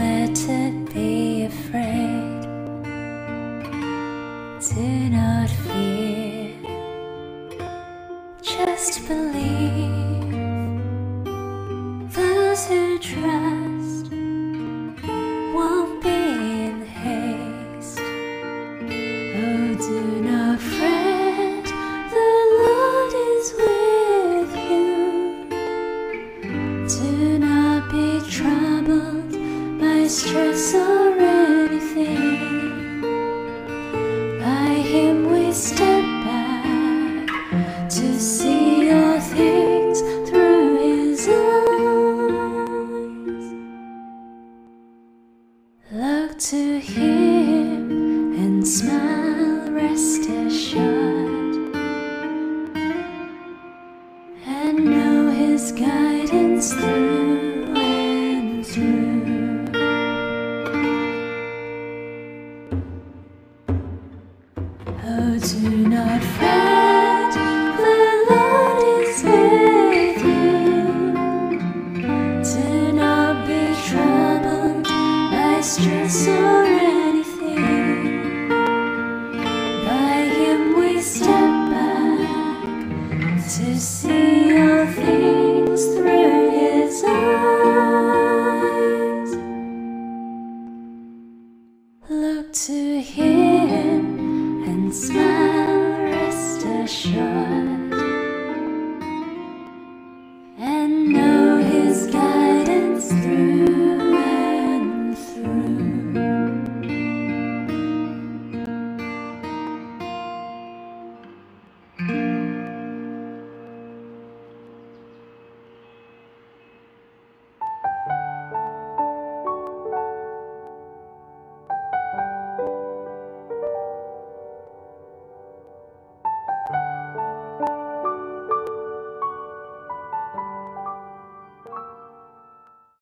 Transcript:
let it be afraid. Do not fear, just believe. By stress or anything. By Him we step back to see all things through His eyes. Look to Him and smile, rest assured, and know His guidance through to see all things through his eyes. Look to Him smile, rest assured,